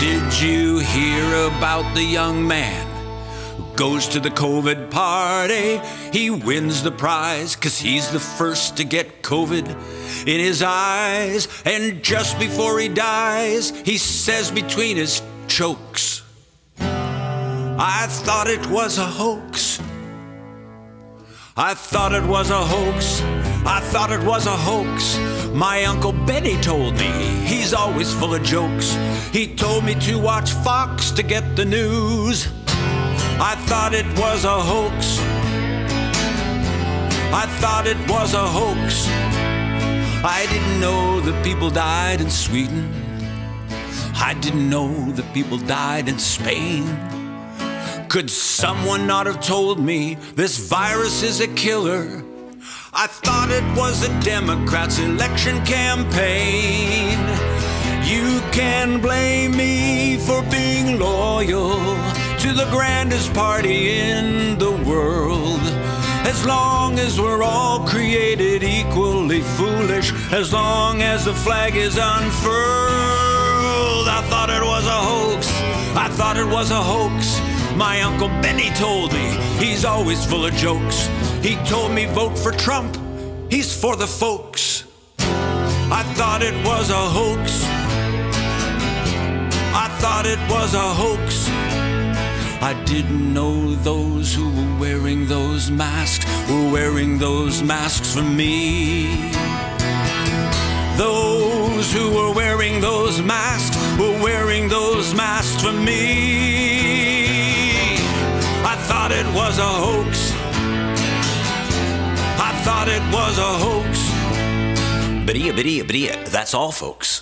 Did you hear about the young man who goes to the COVID party? He wins the prize cause he's the first to get COVID in his eyes. And just before he dies, he says between his chokes, I thought it was a hoax. I thought it was a hoax. I thought it was a hoax. My Uncle Benny told me he's always full of jokes. He told me to watch Fox to get the news. I thought it was a hoax. I thought it was a hoax. I didn't know that people died in Sweden. I didn't know that people died in Spain. Could someone not have told me this virus is a killer? I thought it was a Democrats' election campaign. You can blame me for being loyal to the grandest party in the world. As long as we're all created equally foolish, as long as the flag is unfurled. I thought it was a hoax. I thought it was a hoax. My Uncle Benny told me he's always full of jokes. He told me vote for Trump, he's for the folks. I thought it was a hoax. I thought it was a hoax. I didn't know those who were wearing those masks were wearing those masks for me. Those who were wearing those masks were wearing those masks for me. I thought it was a hoax. Thought it was a hoax. That's all, folks.